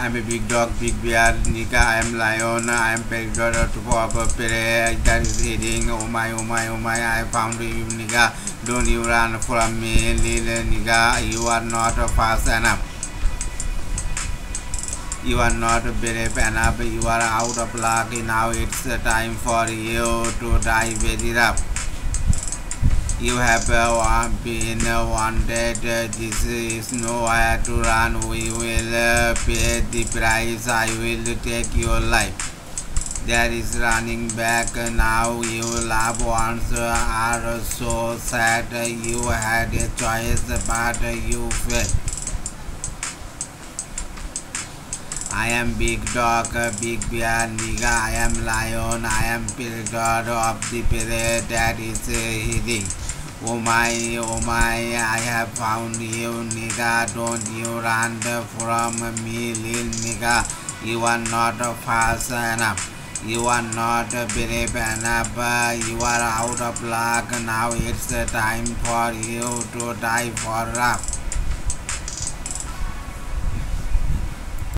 I am a big dog, big bear, Nika, I am lion, I am to pop up that is eating, oh my, oh my, oh my, I found you, Nika, don't you run from me, little Nika, you are not fast enough. You are not brave enough, you are out of luck, now it's time for you to die very rough. You have uh, been wanted, this is nowhere to run, we will uh, pay the price, I will take your life. There is running back now, you loved ones are so sad, you had a choice but you failed. I am big dog, big bear, nigga, I am lion, I am predator of the prey that is hiding. Oh my, oh my, I have found you, nigga. Don't you run from me, little nigga. You are not fast enough. You are not brave enough. You are out of luck. Now it's time for you to die for rough.